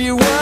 You want